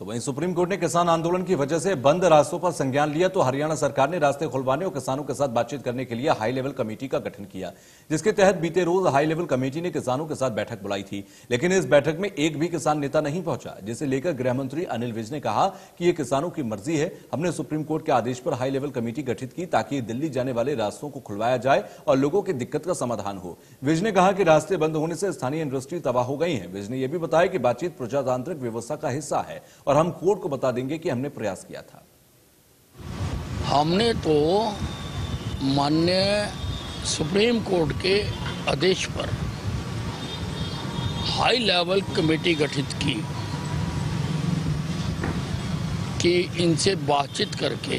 तो वहीं supreme court ने किसान आंदोलन की वजह से बंद रास्तों पर संज्ञान लिया तो हरियाणा सरकार ने रास्ते खुलवाने और किसानों के साथ बातचीत करने के लिए हाई लेवल कमेटी का गठन किया, जिसके तहत बीते रोज हाई लेवल कमेटी ने किसानों के साथ बैठक बुलाई थी। लेकिन इस बैठक में एक भी किसान नेता नहीं पहुँचा, जिसे लेकर गृह मंत्री अनिल विज ने कहा कि ये किसानों की मर्ज़ी है। हमने सुप्रीम कोर्ट के आदेश पर हाई लेवल कमेटी गठित की ताकि दिल्ली जाने वाले रास्तों को खुलवाया जाए और लोगों की दिक्कत का समाधान हो। विज ने कहा कि रास्ते बंद होने से स्थानीय इंडस्ट्री तबाह हो गई है। विज ने यह भी बताया कि बातचीत प्रजातांत्रिक व्यवस्था का हिस्सा है और हम कोर्ट को बता देंगे कि हमने प्रयास किया था। हमने तो मान्य सुप्रीम कोर्ट के आदेश पर हाई लेवल कमेटी गठित की कि इनसे बातचीत करके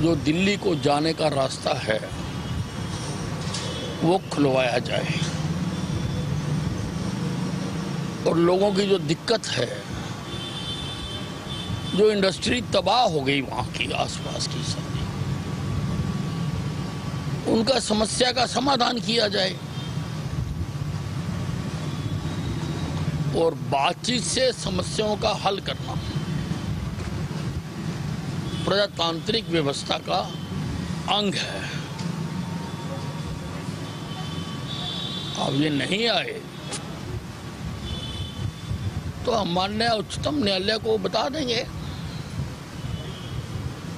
जो दिल्ली को जाने का रास्ता है, वो खुलवाया जाए। और लोगों की जो दिक्कत है, जो इंडस्ट्री तबाह हो गई वहाँ की आसपास की सारी, उनका समस्या का समाधान किया जाए। और बातचीत से समस्याओं का हल करना, प्रजातांत्रिक व्यवस्था का अंग है। अब ये नहीं आए तो हम मान्य उच्चतम न्यायालय को बता देंगे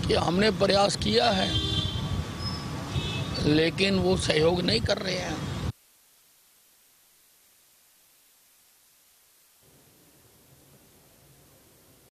कि हमने प्रयास किया है, लेकिन वो सहयोग नहीं कर रहे हैं।